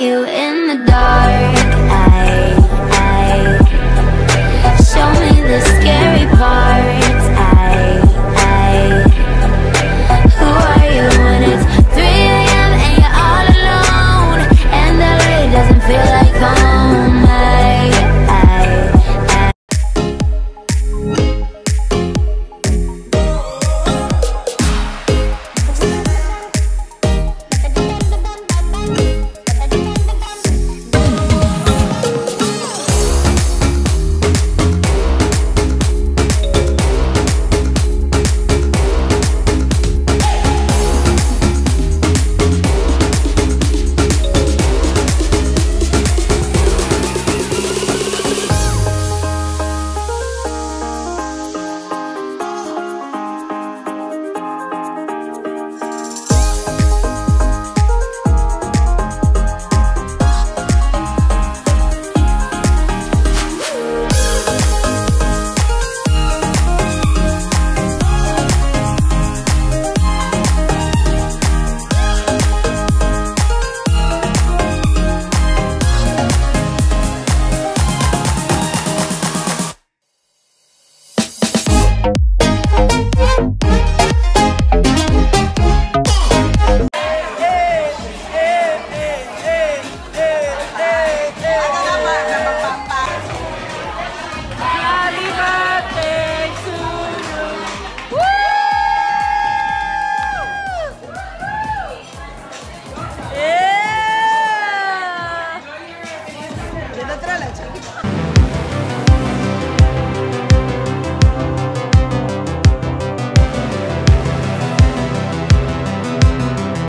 you in the dark.